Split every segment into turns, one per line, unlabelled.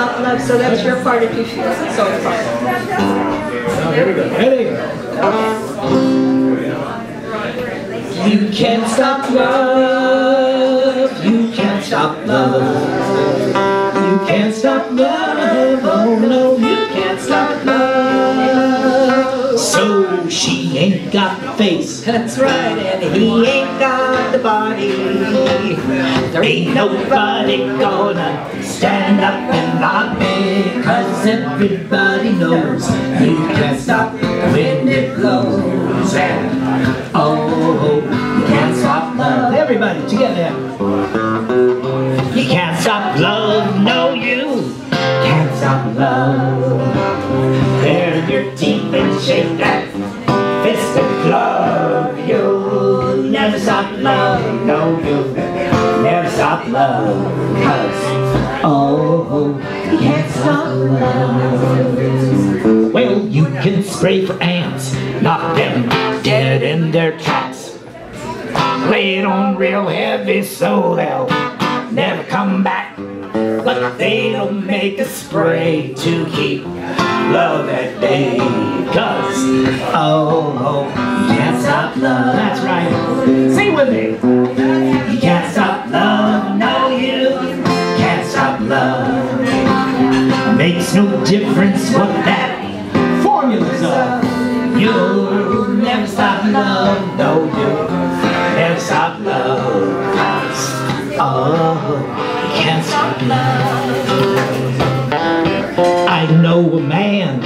stop love. So that's your part if you feel so far.
Now, here we go. Ready? You can't stop love. You can't stop love. You can't stop love. Ain't got the face.
That's right, and he ain't got the body.
There ain't nobody gonna stand up and lock me Cause everybody knows you can't stop the when it blows And oh, you can't stop love Everybody together Cause oh, can't stop love Well, you can spray for ants, knock them dead in their tracks. Lay it on real heavy so they'll never come back. But they don't make a spray to keep love at bay Cause, oh, oh, you can't stop love. That's right, sing with me you never stop love oh, can't stop love I know a man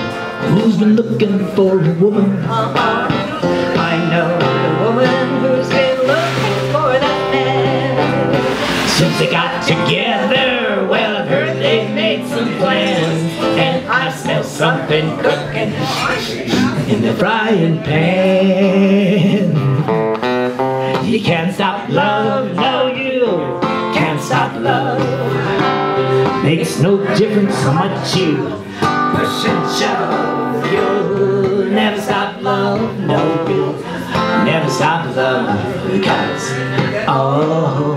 who's been looking for a woman.
I know the woman who's been looking for that man.
Since they got together, well I've heard they made some plans. And I smell something cooking in the frying pan. You can't stop love, no you can't stop love. Makes no difference how much you push and shove. You'll never stop love, no you'll never stop love. Because, oh,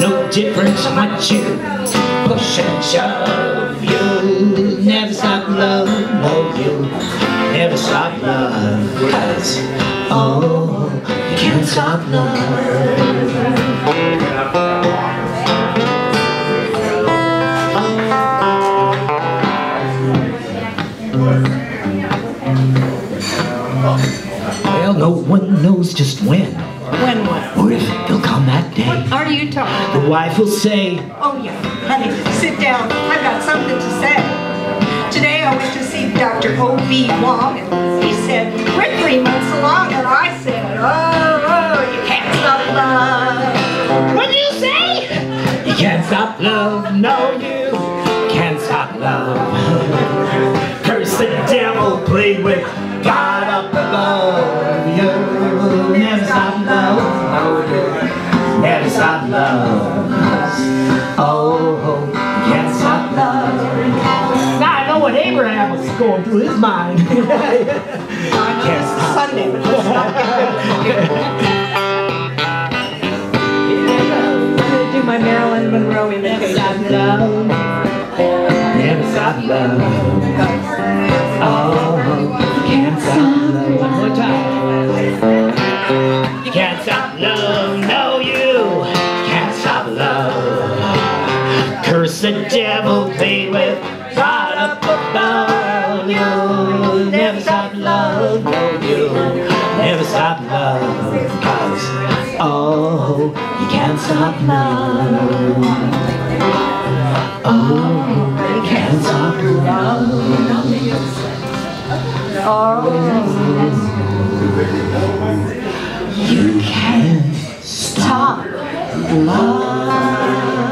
no difference much you push and shove. You'll never stop love, no you never stop love. Cause, oh, you can't stop love. Well, no one knows just when
When what?
or if he'll come that day.
Are you talking?
The wife will say,
Oh yeah, honey, sit down. I've got something to say. Today I went to see Dr. O.B. Wong, and he said, we're three months along, and I said, oh, oh, you can't stop love.
What'd you say? You can't stop love, no you can't stop love. Curse the devil, plead with God up above. You never stop love, no you never stop love. 'Cause, Oh, you can't stop love. Now I know what Abraham was going through his mind.
It's Sunday, but let's not get I'm gonna do my Marilyn Monroe imitation.
Never stop love. Oh, the devil, plead with God up above. You'll never stop love, no you never stop love. Cause, oh, you can't stop love. Oh, you can't stop love. Oh, you can't stop love.